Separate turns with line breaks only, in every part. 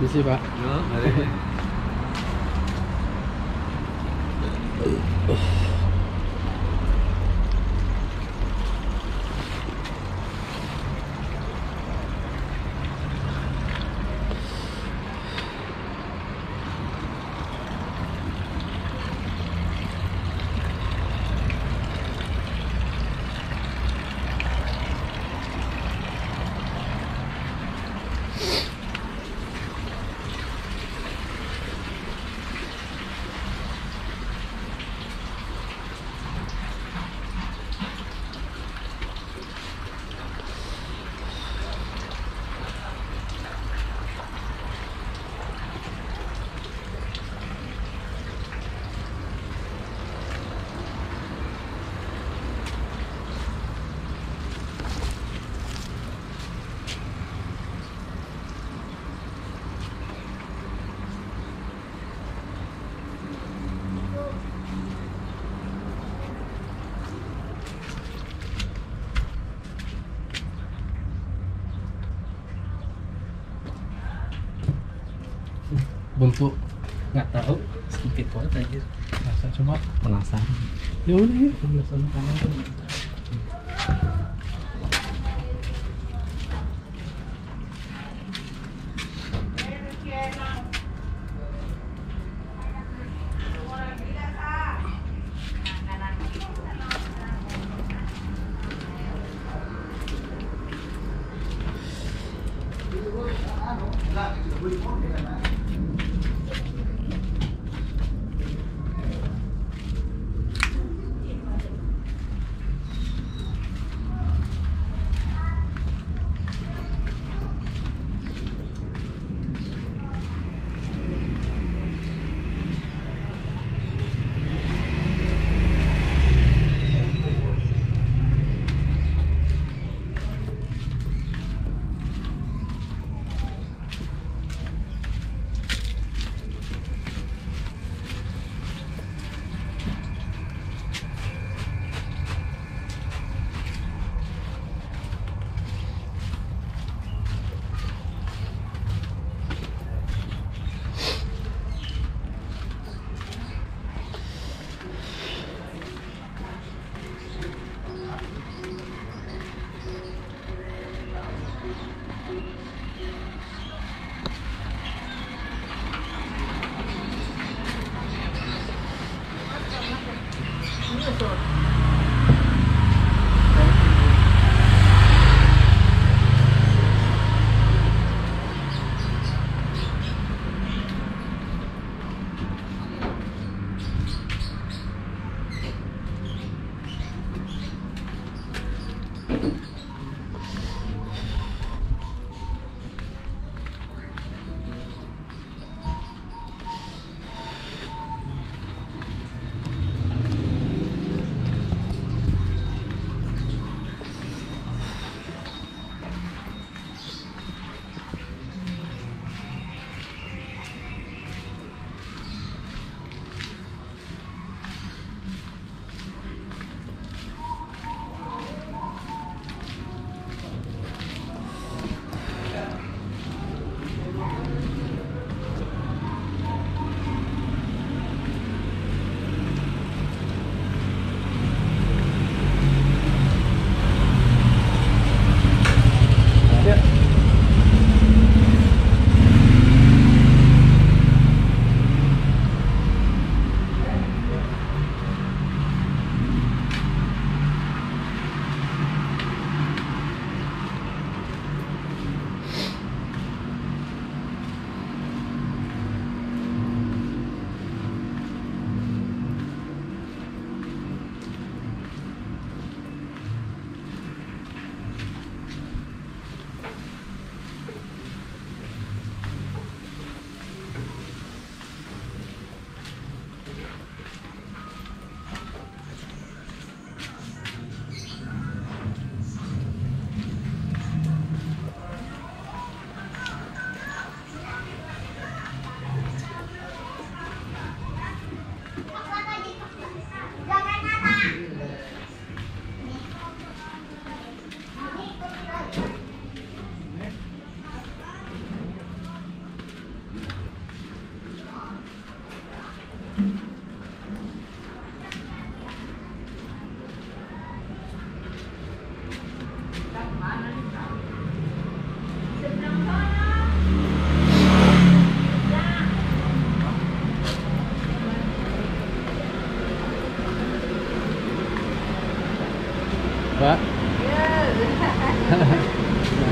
Je sais
pas. Non, allez.
Bentuk
Nggak tahu, sedikit banget aja.
Masa cuma
Penasaran.
Ya udah ya
Penasaran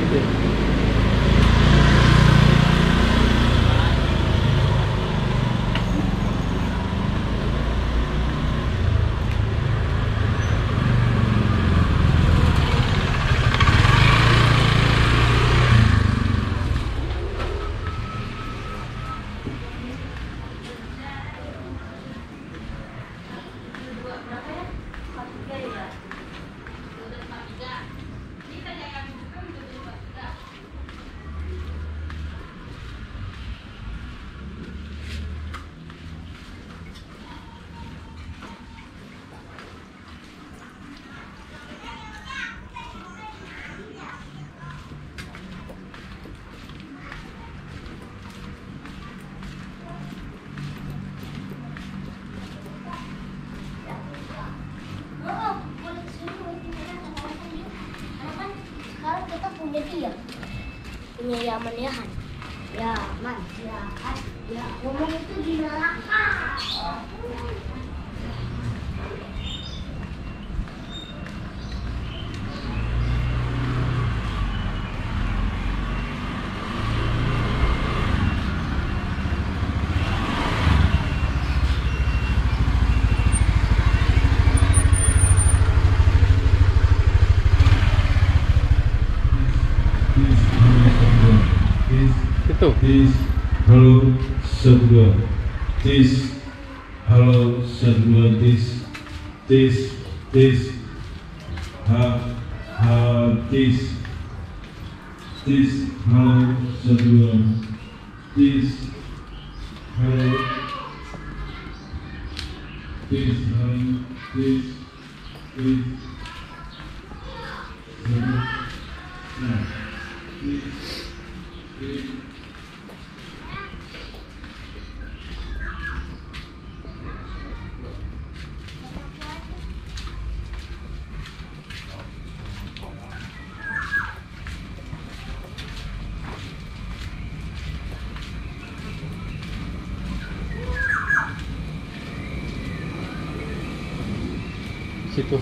Nah, gitu.
Punya dia. Punya Yaman Yahan. Yaman, Yahan. Ya, ngomong itu di neraka.
Tis,
Itu.
tis, halo, sedua. Tis, halo, sedua. Tis, tis, tis. Ha, ha, tis. Tis, halo, sedua. Tis, halo. Tis, halo, tis, tis.
situ.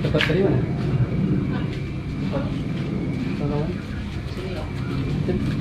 Dapat tadi mana? Sini.
Ya.